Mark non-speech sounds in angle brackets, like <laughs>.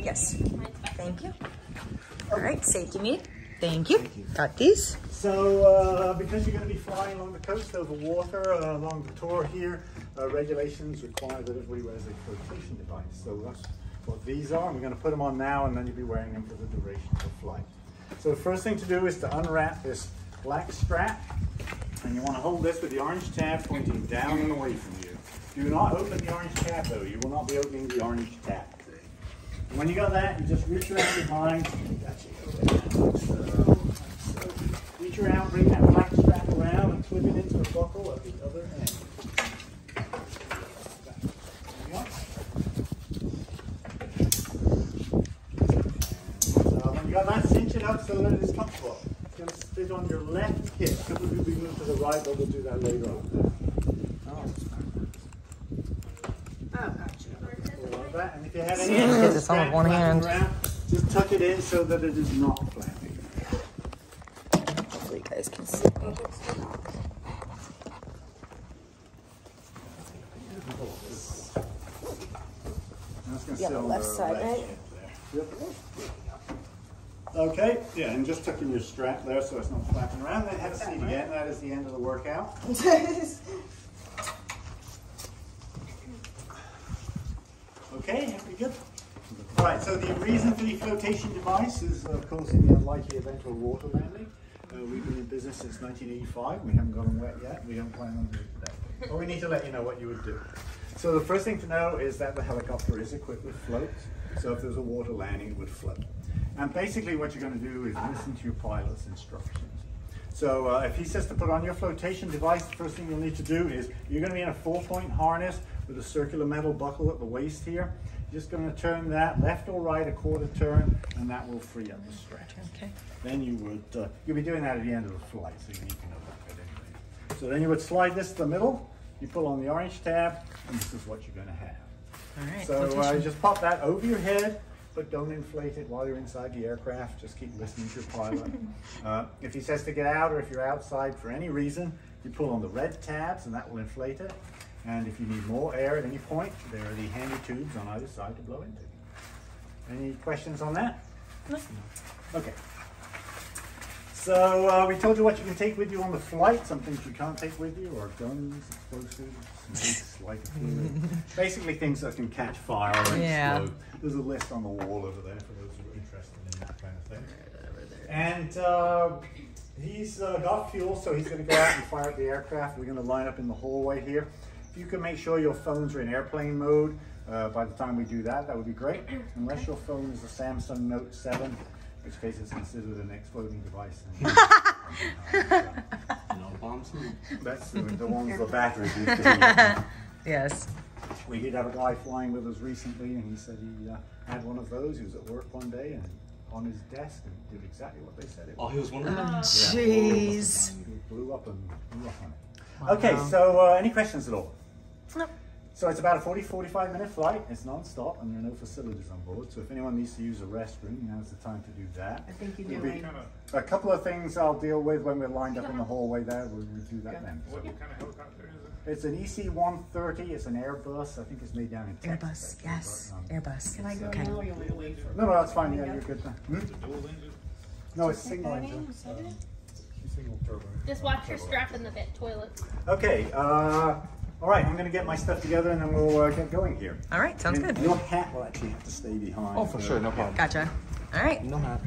Yes. Thank you. All right, safety meet. Thank you. Got these. So, uh, because you're going to be flying along the coast over water, uh, along the tour here, uh, regulations require that everybody wears a flotation device. So that's what these are. We're going to put them on now, and then you'll be wearing them for the duration of the flight. So the first thing to do is to unwrap this black strap, and you want to hold this with the orange tab pointing down and away from you. Do not open the orange tab, though. You will not be opening the orange tab. When you got that, you just reach around behind. Reach around, bring that black strap around, and clip it into the buckle at the other end. Uh, you got that, cinch it up so that it is comfortable. It's going to sit on your left hip. Typically we move to the right, but we'll do that later on. Oh, like that. And if you have any Get this on with one hand. around, just tuck it in so that it is not flapping. Hopefully you guys can see. Yeah, the left side, right? Yep. Okay, yeah, and just tucking your strap there so it's not flapping around. Then have a seat again. That is the end of the workout. <laughs> Okay, pretty good. All right, so the reason for the flotation device is, of course, in the unlikely event of a water landing. Uh, we've been in business since 1985. We haven't gotten wet yet. We don't plan on doing today. But we need to let you know what you would do. So the first thing to know is that the helicopter is equipped with floats. So if there's a water landing, it would float. And basically what you're going to do is listen to your pilot's instructions. So uh, if he says to put on your flotation device, the first thing you'll need to do is you're going to be in a four-point harness with a circular metal buckle at the waist here. You're just going to turn that left or right a quarter turn, and that will free up the strap. Okay. Then you would, uh, you'll be doing that at the end of the flight, so you need to know that bit anyway. So then you would slide this to the middle, you pull on the orange tab, and this is what you're going to have. All right. So uh, just pop that over your head, but don't inflate it while you're inside the aircraft. Just keep listening to your pilot. <laughs> uh, if he says to get out or if you're outside for any reason, you pull on the red tabs and that will inflate it. And if you need more air at any point, there are the handy tubes on either side to blow into. Any questions on that? No. Okay. So uh, we told you what you can take with you on the flight, some things you can't take with you, or guns, explosives, snakes, like a fluid. <laughs> Basically things that can catch fire or Yeah. explode. There's a list on the wall over there for those who are interested in that kind of thing. And uh, he's uh, got fuel, so he's going to go out and fire up the aircraft. We're going to line up in the hallway here. If you can make sure your phones are in airplane mode uh, by the time we do that, that would be great. <clears throat> Unless your phone is a Samsung Note 7, in which case it's considered an exploding device. <laughs> No bombs. That's the, the ones with the batteries <laughs> Yes. We did have a guy flying with us recently, and he said he uh, had one of those. He was at work one day and on his desk and did exactly what they said it Oh, he was one of them. Jeez. It blew up and blew up on it. Okay, so uh, any questions at all? Nope. So it's about a 40, 45 minute flight. It's non-stop and there are no facilities on board. So if anyone needs to use a restroom, now's the time to do that. I think you do. There'll be A couple of things I'll deal with when we're lined up in the hallway there. We'll, we'll do that then. What kind of helicopter is it? It's an EC-130. It's an Airbus. I think it's made down in Texas. Airbus. Yes. actually, but, um, Airbus. Can I go Okay. now or you want me to wait for? No, no, that's fine. Yeah, you're good. Hmm? Dual engine? No, it's single engine. Single turbo. Just watch your strap in the bit toilet. Okay. Uh, all right. I'm going to get my stuff together and then we'll uh, get going here. All right. Sounds And good. Your hat will actually have to stay behind. Oh, for sure, no problem. Gotcha. All right. No hat.